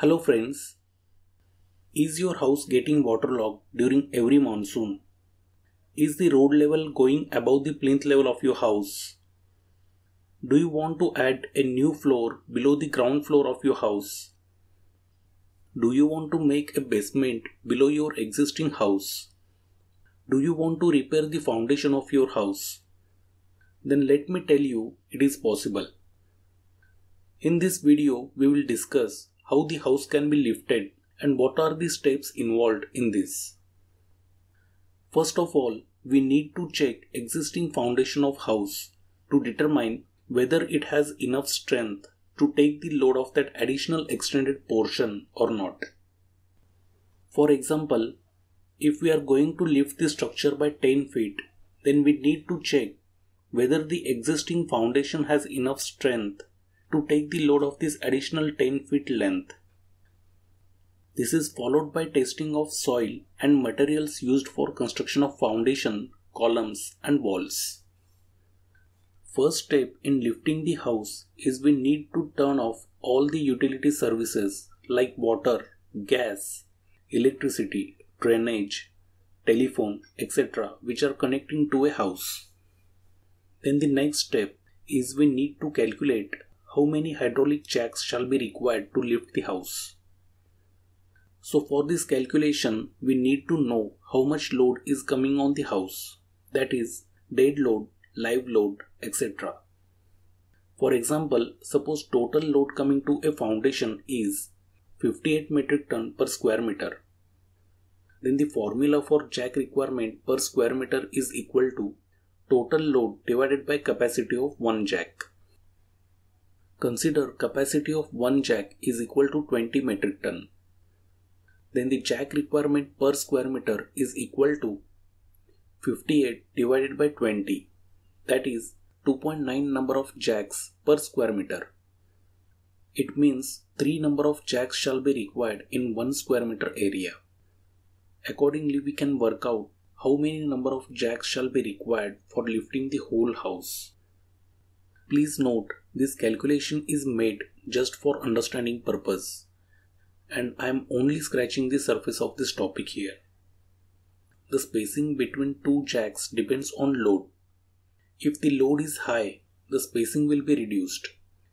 Hello friends. Is your house getting waterlogged during every monsoon? Is the road level going above the plinth level of your house? Do you want to add a new floor below the ground floor of your house? Do you want to make a basement below your existing house? Do you want to repair the foundation of your house? Then let me tell you it is possible. In this video, we will discuss how the house can be lifted and what are the steps involved in this. First of all, we need to check existing foundation of house to determine whether it has enough strength to take the load of that additional extended portion or not. For example, if we are going to lift the structure by 10 feet, then we need to check whether the existing foundation has enough strength to take the load of this additional 10 feet length. This is followed by testing of soil and materials used for construction of foundation, columns and walls. First step in lifting the house is we need to turn off all the utility services like water, gas, electricity, drainage, telephone, etc. which are connecting to a house. Then the next step is we need to calculate how many hydraulic jacks shall be required to lift the house. So for this calculation, we need to know how much load is coming on the house, that is dead load, live load, etc. For example, suppose total load coming to a foundation is 58 metric ton per square meter. Then the formula for jack requirement per square meter is equal to total load divided by capacity of one jack. Consider capacity of one jack is equal to 20 metric ton then the jack requirement per square meter is equal to 58 divided by 20 that is 2.9 number of jacks per square meter. It means 3 number of jacks shall be required in 1 square meter area. Accordingly we can work out how many number of jacks shall be required for lifting the whole house. Please note this calculation is made just for understanding purpose and I am only scratching the surface of this topic here. The spacing between two jacks depends on load. If the load is high, the spacing will be reduced,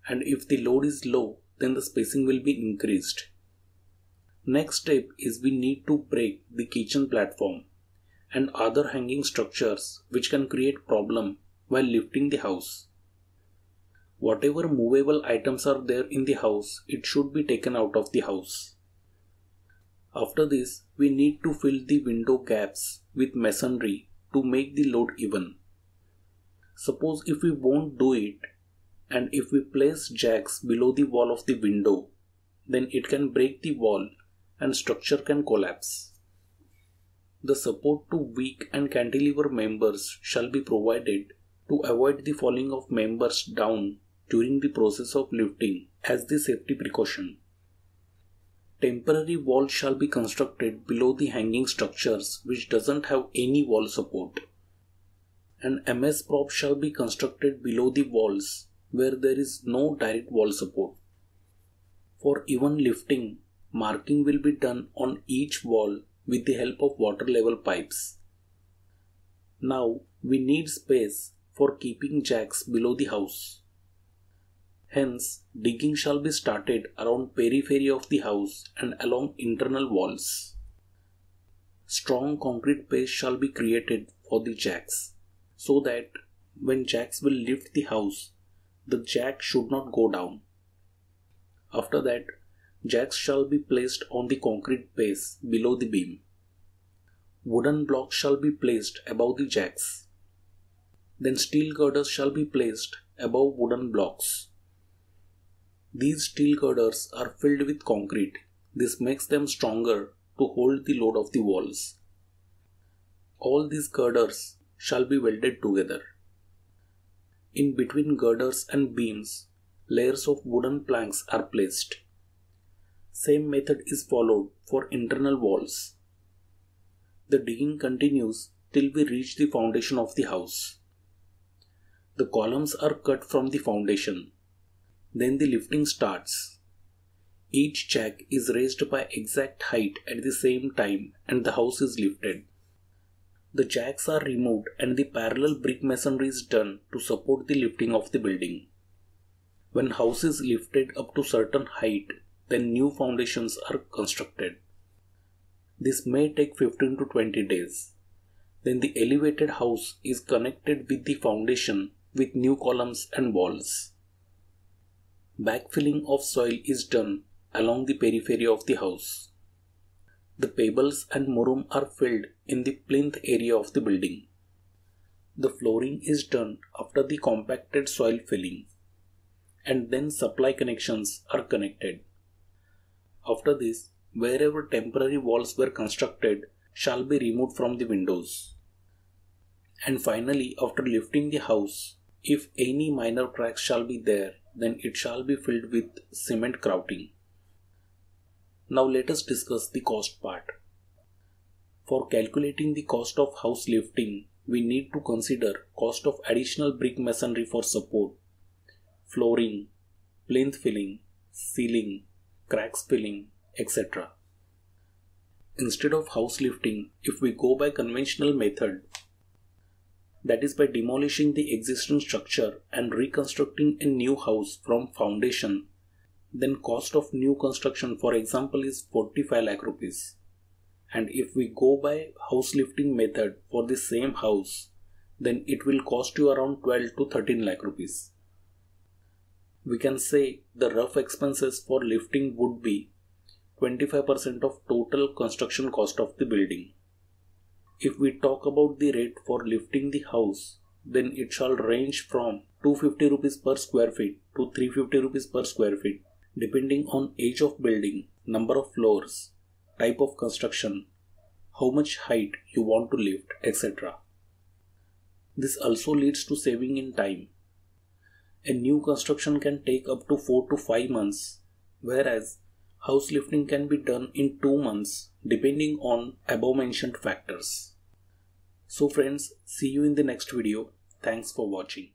and if the load is low, then the spacing will be increased. Next step is we need to break the kitchen platform and other hanging structures which can create problem while lifting the house. Whatever movable items are there in the house, it should be taken out of the house. After this, we need to fill the window gaps with masonry to make the load even. Suppose if we won't do it and if we place jacks below the wall of the window, then it can break the wall and structure can collapse. The support to weak and cantilever members shall be provided to avoid the falling of members down during the process of lifting as the safety precaution. Temporary walls shall be constructed below the hanging structures which doesn't have any wall support. An MS prop shall be constructed below the walls where there is no direct wall support. For even lifting, marking will be done on each wall with the help of water level pipes. Now we need space for keeping jacks below the house. Hence, digging shall be started around periphery of the house and along internal walls. Strong concrete base shall be created for the jacks, so that when jacks will lift the house, the jack should not go down. After that, jacks shall be placed on the concrete base below the beam. Wooden blocks shall be placed above the jacks. Then steel girders shall be placed above wooden blocks. These steel girders are filled with concrete. This makes them stronger to hold the load of the walls. All these girders shall be welded together. In between girders and beams, layers of wooden planks are placed. Same method is followed for internal walls. The digging continues till we reach the foundation of the house. The columns are cut from the foundation. Then the lifting starts. Each jack is raised by exact height at the same time and the house is lifted. The jacks are removed and the parallel brick masonry is done to support the lifting of the building. When house is lifted up to certain height, then new foundations are constructed. This may take 15 to 20 days. Then the elevated house is connected with the foundation with new columns and walls. Backfilling of soil is done along the periphery of the house. The pebbles and murum are filled in the plinth area of the building. The flooring is done after the compacted soil filling and then supply connections are connected. After this, wherever temporary walls were constructed shall be removed from the windows. And finally, after lifting the house, if any minor cracks shall be there, then it shall be filled with cement grouting. Now let us discuss the cost part. For calculating the cost of house lifting, we need to consider cost of additional brick masonry for support, flooring, plinth filling, ceiling, cracks filling, etc. Instead of house lifting, if we go by conventional method, that is by demolishing the existing structure and reconstructing a new house from foundation. Then cost of new construction for example is 45 lakh rupees. And if we go by house lifting method for the same house then it will cost you around 12 to 13 lakh rupees. We can say the rough expenses for lifting would be 25% of total construction cost of the building if we talk about the rate for lifting the house then it shall range from 250 rupees per square feet to 350 rupees per square feet depending on age of building, number of floors, type of construction, how much height you want to lift, etc. This also leads to saving in time. A new construction can take up to 4 to 5 months, whereas house lifting can be done in 2 months depending on above mentioned factors. So friends, see you in the next video. Thanks for watching.